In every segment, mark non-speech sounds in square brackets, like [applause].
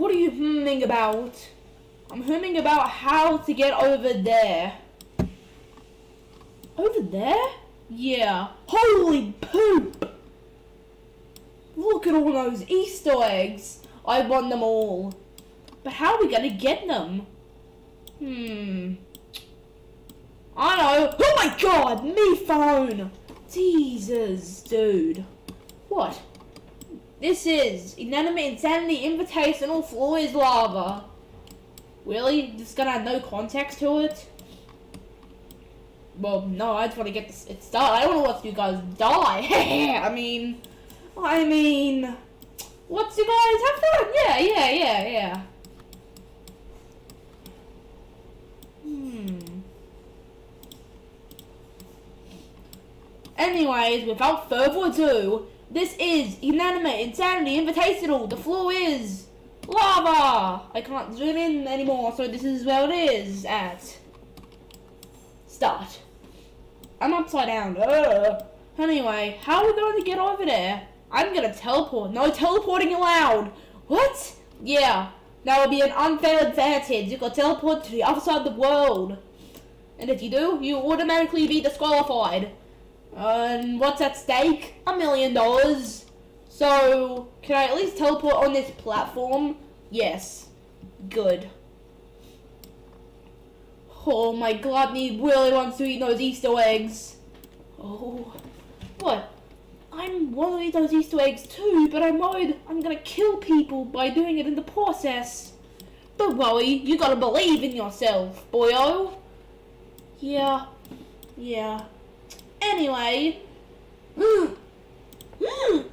What are you humming about? I'm humming about how to get over there. Over there? Yeah. Holy poop! Look at all those Easter eggs. I won them all. But how are we gonna get them? Hmm. I know. Oh my god, me phone. Jesus, dude. What? This is Inanimate Insanity Invitational Floor is Lava. Really? Just gonna have no context to it? Well, no, I just want to get this it started. I don't want to watch you guys die. [laughs] I mean, I mean, let's you guys have fun. Yeah, yeah, yeah, yeah. Hmm. Anyways, without further ado, this is Inanimate Insanity Invitational. The floor is lava. I can't zoom in anymore, so this is where it is at. Start. I'm upside down. Ugh. Anyway, how are we going to get over there? I'm gonna teleport. No teleporting allowed. What? Yeah, that would be an unfair advantage. You can teleport to the other side of the world. And if you do, you automatically be disqualified. And what's at stake? A million dollars. So, can I at least teleport on this platform? Yes. Good. Oh, my god, gluttony really wants to eat those Easter eggs. Oh. What? I'm eat those Easter eggs too, but I'm worried I'm gonna kill people by doing it in the process. Don't worry, you gotta believe in yourself, boyo. Yeah. Yeah. Anyway. Mm. Mm.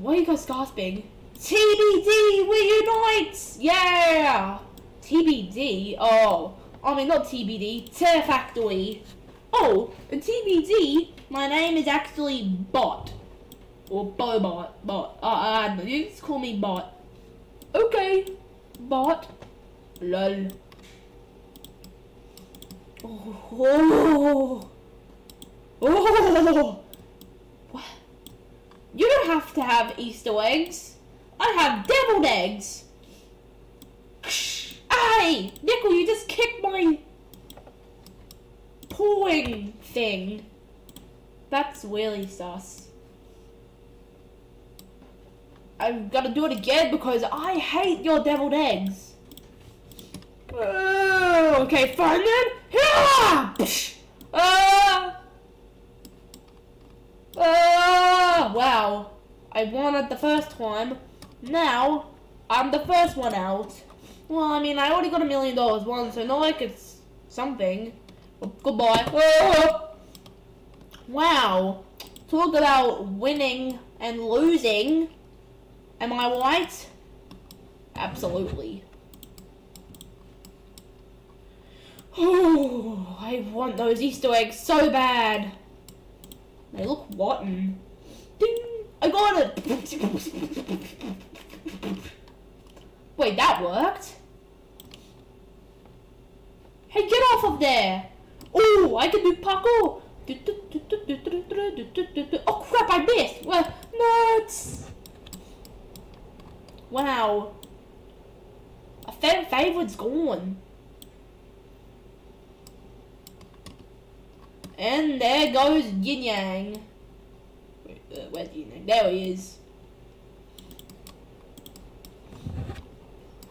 Why are you guys gasping? TBD reunites! Yeah! TBD? Oh. I mean, not TBD. Tear Factory. Oh, and TBD, my name is actually Bot. Or Bobot. Bot. Uh, uh I. You just call me Bot. Okay. Bot. Lol. Oh. Oh. What? You don't have to have Easter eggs. I have deviled eggs. Hey, Nickel, you just kicked my pulling thing. That's really sus. Got to do it again because I hate your deviled eggs. Uh, okay, fine then. Yeah! Uh, uh, wow. I won it the first time. Now, I'm the first one out. Well, I mean, I already got a million dollars once, so not like it's something. Well, goodbye. [laughs] Wow. Talk about winning and losing. Am I right? Absolutely. Oh, [sighs] I want those Easter eggs so bad. They look rotten. Ding! I got it! Wait, that worked? Hey, get off of there! Oh, I can do parkour! Oh crap, I missed! Well, nuts! Wow. A fan favorite's gone. And there goes Yin Yang. Uh, where's Yang? There he is.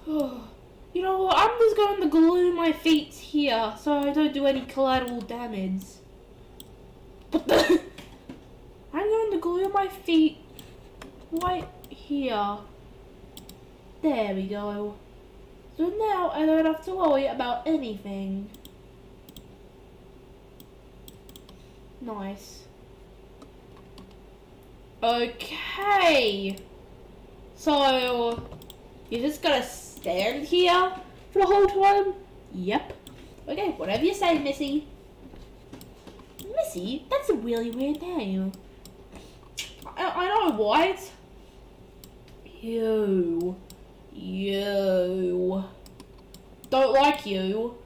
[sighs] you know what? I'm just going to glue my feet here so I don't do any collateral damage. But the [laughs] I'm going to glue my feet right here. There we go. So now I don't have to worry about anything. Nice. Okay. So, you just gotta stand here for the whole time? Yep. Okay, whatever you say, Missy. Missy? That's a really weird name. I, I don't know, what? You. You. Don't like you.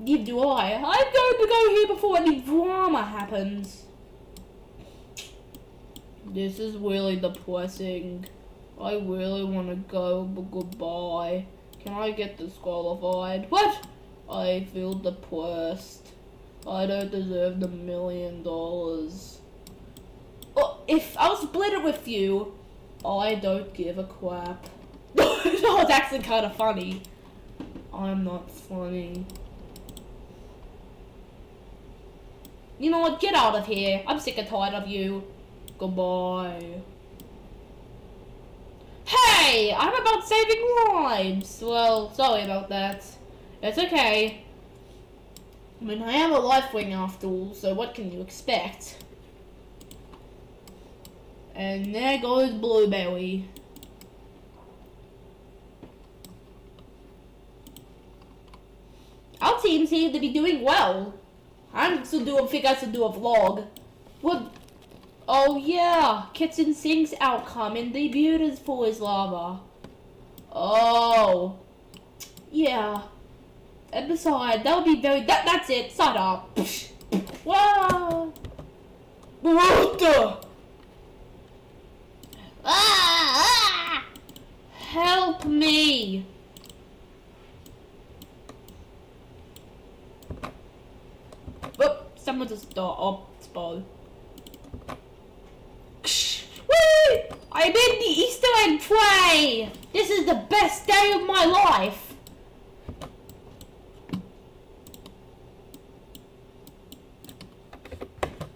Neither do I. I'm going to go here before any drama happens. This is really depressing. I really want to go, but goodbye. Can I get disqualified? What? I feel depressed. I don't deserve the million dollars. Oh, if I'll split it with you, I don't give a crap. [laughs] no, it's actually kind of funny. I'm not funny. You know what? Get out of here. I'm sick and tired of you. Goodbye. Hey! I'm about saving lives! Well, sorry about that. It's okay. I mean, I am a life wing after all, so what can you expect? And there goes Blueberry. Our team seems to be doing well. I'm still doing, think I should do a vlog. What? Oh yeah, Kitchen Sink's outcome and the beautiful his lava. Oh. Yeah. And besides, that would be very, that, that's it, shut up. [laughs] Wow. What the? Ah! Help me! Oh, someone just start up, Spo. I'm in the Easter egg tray! This is the best day of my life!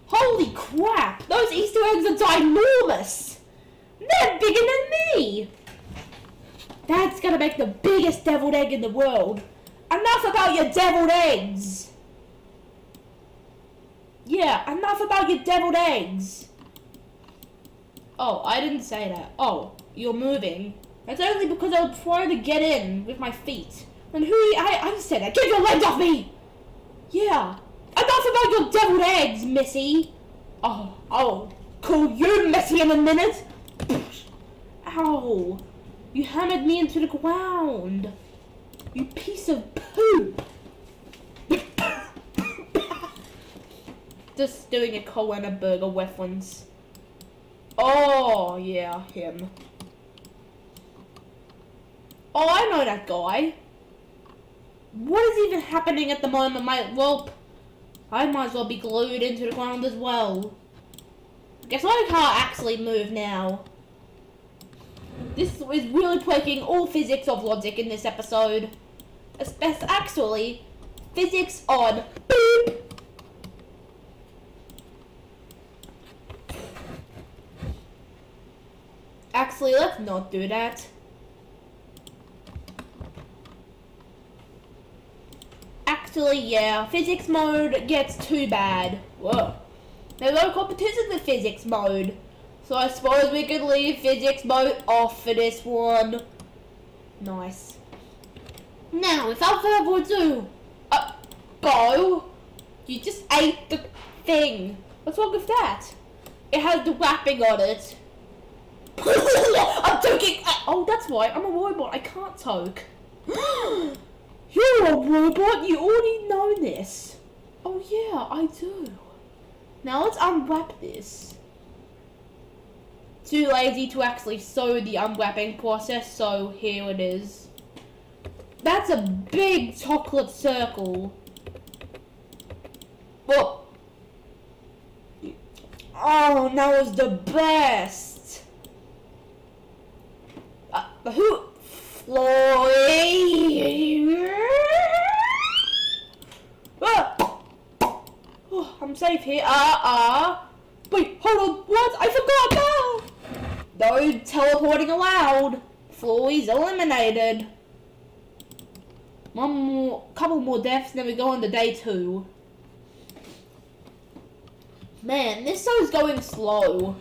Holy crap! Those Easter eggs are ginormous! They're bigger than me! That's gonna make the biggest deviled egg in the world. Enough about your deviled eggs! Yeah, enough about your deviled eggs! Oh, I didn't say that. Oh, you're moving. That's only because I was trying to get in with my feet. And who, I, I said that. Get your legs off me! Yeah. Enough about your deviled eggs, Missy! Oh, oh. I'll call you Missy in a minute! Ow! You hammered me into the ground! You piece of poop! [coughs] Just doing a Cohen a burger reference. Oh, yeah, him. Oh, I know that guy. What is even happening at the moment, mate? Well, I might as well be glued into the ground as well. Guess I can't actually move now. This is really breaking all physics of logic in this episode. It's actually physics on boop. Actually, not do that. Actually, yeah, physics mode gets too bad. Whoa. There's no competition with physics mode. So I suppose we could leave physics mode off for this one. Nice. Now, without further ado, uh, Bo, you just ate the thing. What's wrong with that? It has the wrapping on it. [laughs] I'm joking. Uh, oh, that's why. I'm a robot. I can't talk. [gasps] You're a robot. You already know this. Oh yeah, I do. Now let's unwrap this. Too lazy to actually sew the unwrapping process, so here it is. That's a big chocolate circle. Oh, oh that was the best. Uh, who? Floyd. Ah. Oh, I'm safe here. Ah, uh, ah. Uh. Wait, hold on. What? I forgot. No. No teleporting allowed. Floyd's eliminated. One more, couple more deaths, then we go on to day two. Man, this show's going slow.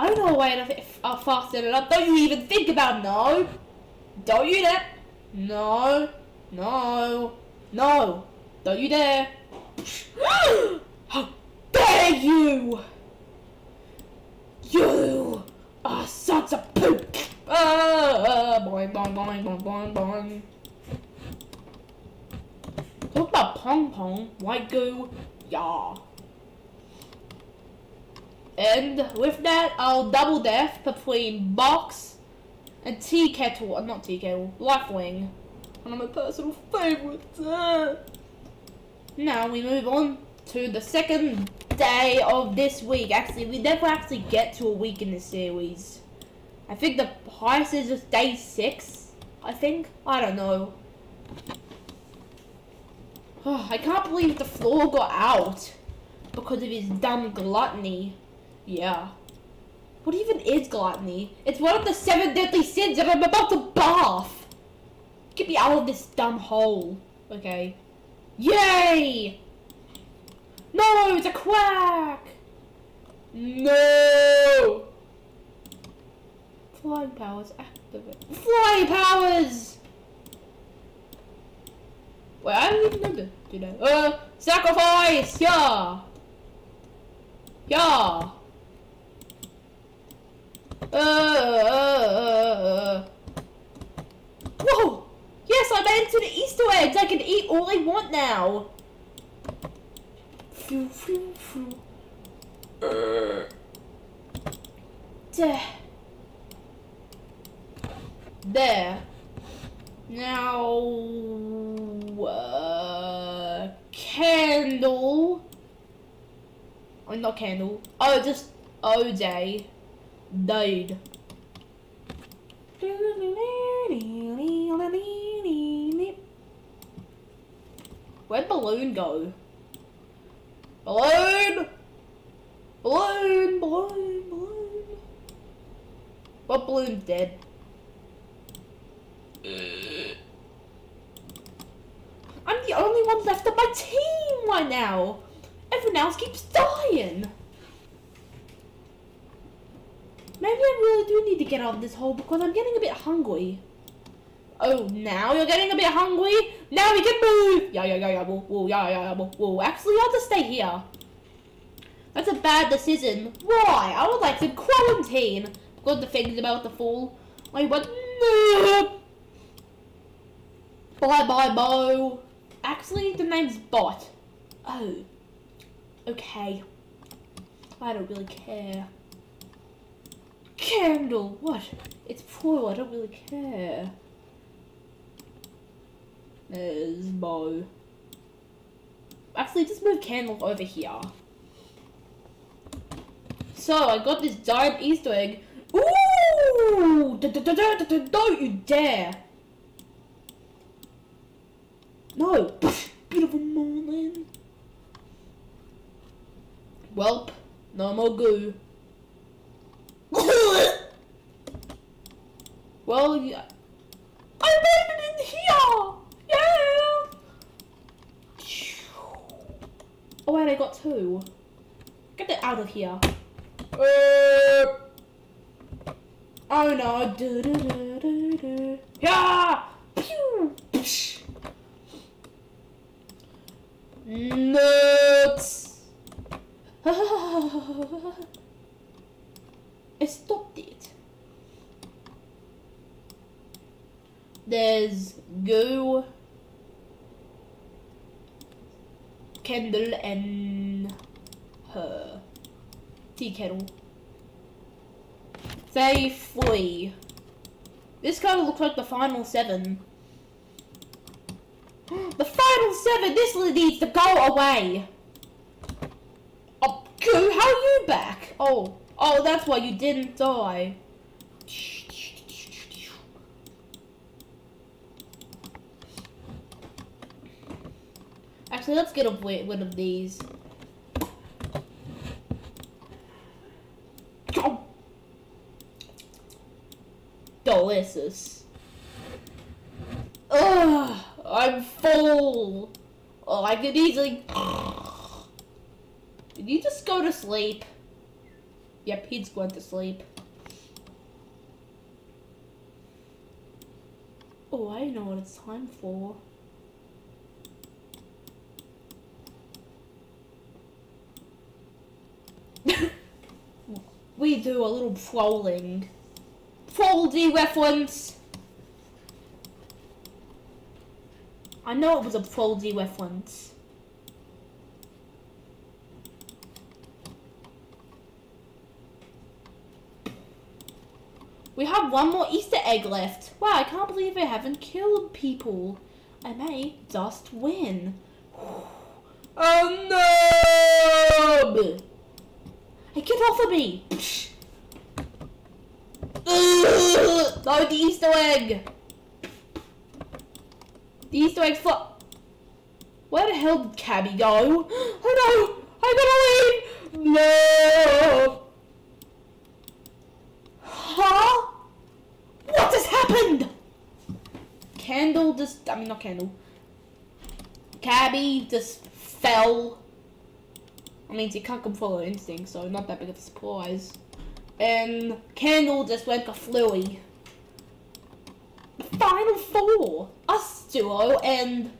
I don't know a way to uh, fasten it up. Don't you even think about. No. Don't you dare. No. No. No. Don't you dare. How dare you! You are such a poop! Ah, boing, boing, boing, boing, boing, boing. Talk about pong pong, white goo, yeah. And with that, I'll double death between Box And tea kettle, uh, not tea kettle, life wing. One of my personal favourites. Uh. Now we move on to the second day of this week. Actually, we never actually get to a week in this series. I think the highest is just day six. I think. I don't know. Oh, [sighs] I can't believe the floor got out because of his dumb gluttony. Yeah. What even is gluttony? It's one of the seven deadly sins and I'm about to bath. Get me out of this dumb hole. Okay. Yay! No, it's a quack! No! Flying powers activate. Flying powers! Wait, I don't even know the, do know? Uh, sacrifice! Yeah! Yeah! Uh, uh, uh, uh. Whoa! Yes, I made it to the Easter eggs! I can eat all I want now! Uh. There. There. Now, uh, candle. Oh, not candle. Oh, just OJ died. Where'd balloon go? Balloon! Balloon! Balloon! Balloon! What balloon's dead? I'm the only one left of my team right now. Everyone else keeps dying. Maybe I really do need to get out of this hole because I'm getting a bit hungry. Oh, now you're getting a bit hungry? Now we can move! Yeah, yeah, yeah, yeah, whoa, yeah, yeah, yeah, whoa. Actually, I'll just stay here. That's a bad decision. Why? I would like to quarantine. The thing's about to fall. I went! Bye bye, Bo. Actually, the name's Bot. Oh. Okay. I don't really care. Candle! What? It's Pro, I don't really care. There's Bo. Actually, just move Candle over here. So, I got this giant Easter egg. Ooh! Don't you dare! No! Beautiful morning. Welp, no more goo. Well, yeah. I made it in here! Yeah! Oh wait, I got two. Get it out of here. Uh, oh no. Do, do, do, do, do. Yeah! Pew! Psh. Nuts! [laughs] I stopped it. There's Go, Candle, and her. Tea kettle. They flee. This kind of looks like the final seven. [gasps] The final seven! This needs to go away! Oh, Goo, how are you back? Oh, oh, that's why you didn't die. Actually, let's get rid of these. Delicious. Ugh, I'm full. Oh, I could easily. Did you just go to sleep? Yep, he's going to sleep. Oh, I know what it's time for. We do a little trolling. Foldy reference! I know it was a Foldy reference. We have one more Easter egg left. Wow, I can't believe I haven't killed people. I may just win. [sighs] Um, oh no! Hey, get off of me! No, the Easter egg! The Easter egg fl- Where the hell did Cabby go? [gasps] Oh no! I gotta leave! No! Huh? What has happened? Candle just, I mean not Candle. Cabby just fell. I mean, he can't control her instinct, so not that big of a surprise. Um, and Candle just went a fluey. Final four! Us duo and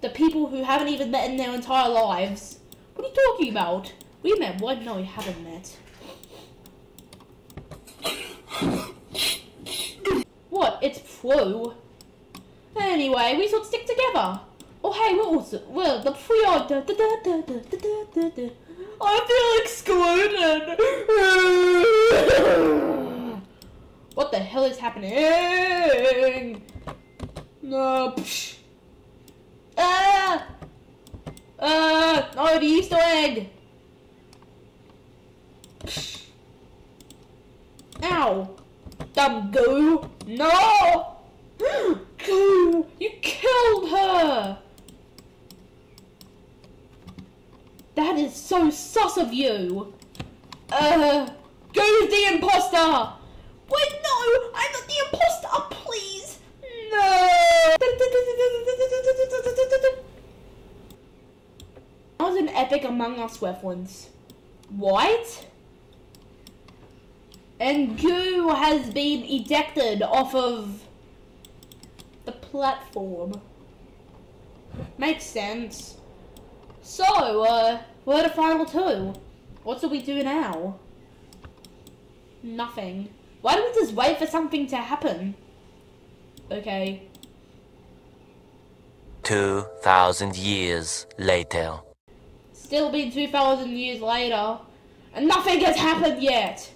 the people who haven't even met in their entire lives. What are you talking about? We met what? No, we haven't met. what? It's pro. Anyway, we should stick together. Oh hey, what was it? Well, the pre da, da, da, da, da, da, da, da. I feel excluded. what the hell is happening? No. Psh. Ah! Ah! No, the Easter egg! Psh. Ow! Dumb goo! No! [gasps] Goo! You killed her! That is so sus of you! Uh, Goo's the imposter! Wait, no! I'm not the imposter! Please! No! That was an epic Among Us reference. What? And Goo has been ejected off of the platform. Makes sense. So, uh, we're the final two. What do we do now? Nothing. Why don't we just wait for something to happen? Okay. 2,000 years later. Still been 2,000 years later, and nothing has happened yet.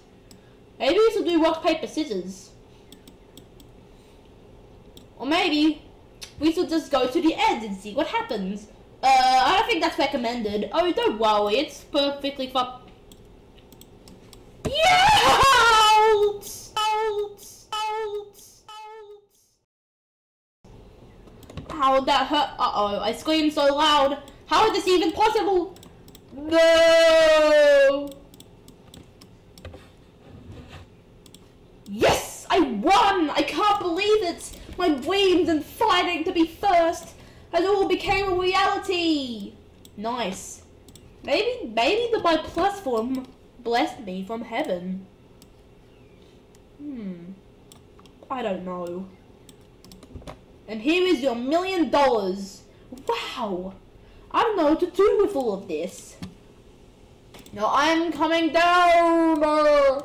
Maybe we should do rock, paper, scissors. Or maybe we should just go to the end and see what happens. Uh, I don't think that's recommended. Oh, don't worry, it's perfectly fine. Yeah! How that hurt? Uh-oh, I screamed so loud. How is this even possible? No! Yes! I won! I can't believe it! My dreams and fighting to be first has all became a reality! Nice. Maybe, maybe the my plus form blessed me from heaven. Hmm. I don't know. And here is your million dollars. Wow. I don't know what to do with all of this. No, I'm coming down.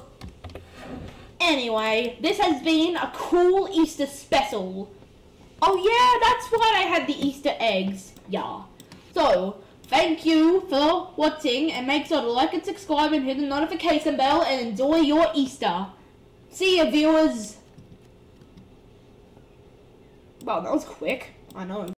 Anyway, this has been a cool Easter special. Oh yeah, that's why I had the Easter eggs. Yeah. So, thank you for watching and make sure to like and subscribe and hit the notification bell and enjoy your Easter. See ya viewers. Wow, that was quick. I know.